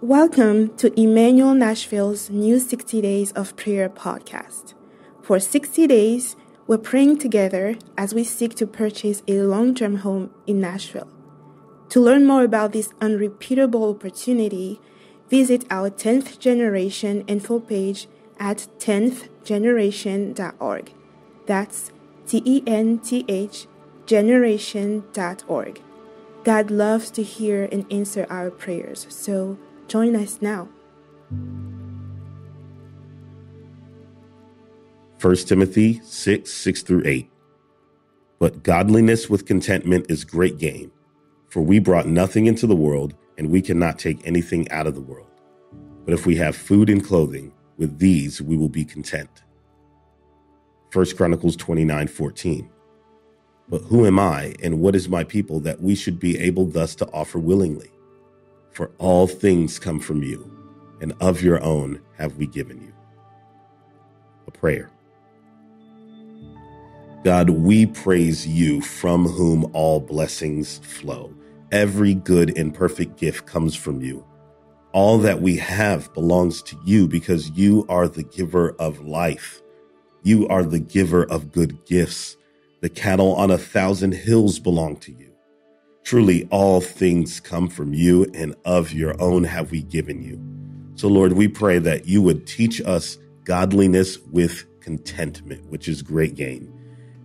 Welcome to Immanuel Nashville's new 60 Days of Prayer podcast. For 60 days, we're praying together as we seek to purchase a long term home in Nashville. To learn more about this unrepeatable opportunity, visit our 10th generation info page at 10thgeneration.org. That's T E N T H generation.org. God loves to hear and answer our prayers, so join us now. 1 Timothy 6 6 through 8. But godliness with contentment is great gain, for we brought nothing into the world, and we cannot take anything out of the world. But if we have food and clothing, with these we will be content. 1 Chronicles 29 14. But who am I, and what is my people, that we should be able thus to offer willingly? For all things come from you, and of your own have we given you. A prayer. God, we praise you from whom all blessings flow. Every good and perfect gift comes from you. All that we have belongs to you because you are the giver of life. You are the giver of good gifts. The cattle on a thousand hills belong to you. Truly, all things come from you, and of your own have we given you. So, Lord, we pray that you would teach us godliness with contentment, which is great gain.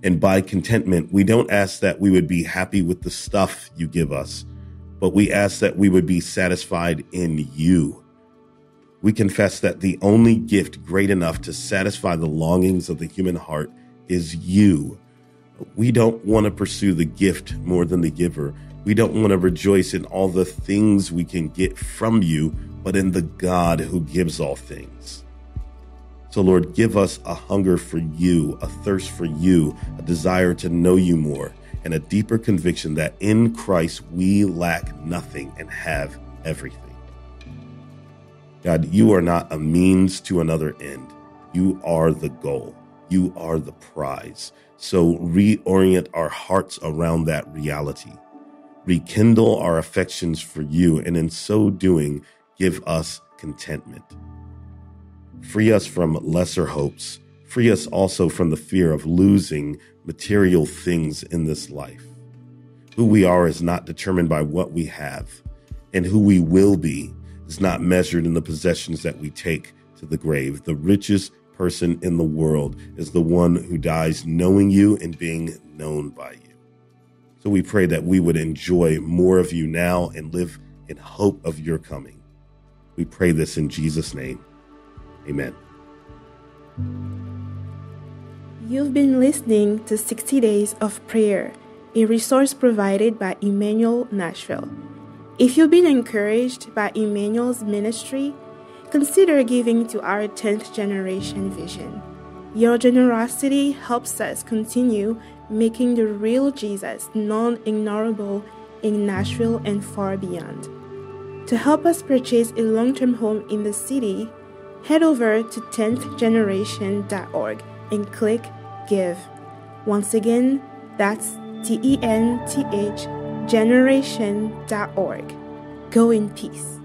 And by contentment, we don't ask that we would be happy with the stuff you give us, but we ask that we would be satisfied in you. We confess that the only gift great enough to satisfy the longings of the human heart is you we don't want to pursue the gift more than the giver. We don't want to rejoice in all the things we can get from you, but in the God who gives all things. So, Lord, give us a hunger for you, a thirst for you, a desire to know you more, and a deeper conviction that in Christ we lack nothing and have everything. God, you are not a means to another end. You are the goal. You are the prize. So reorient our hearts around that reality. Rekindle our affections for you, and in so doing, give us contentment. Free us from lesser hopes. Free us also from the fear of losing material things in this life. Who we are is not determined by what we have, and who we will be is not measured in the possessions that we take to the grave. The richest person in the world is the one who dies knowing you and being known by you. So we pray that we would enjoy more of you now and live in hope of your coming. We pray this in Jesus' name. Amen. You've been listening to 60 Days of Prayer, a resource provided by Immanuel Nashville. If you've been encouraged by Immanuel's ministry, Consider giving to our 10th generation vision. Your generosity helps us continue making the real Jesus non ignorable in Nashville and far beyond. To help us purchase a long term home in the city, head over to 10thgeneration.org and click Give. Once again, that's T E N T H generation.org. Go in peace.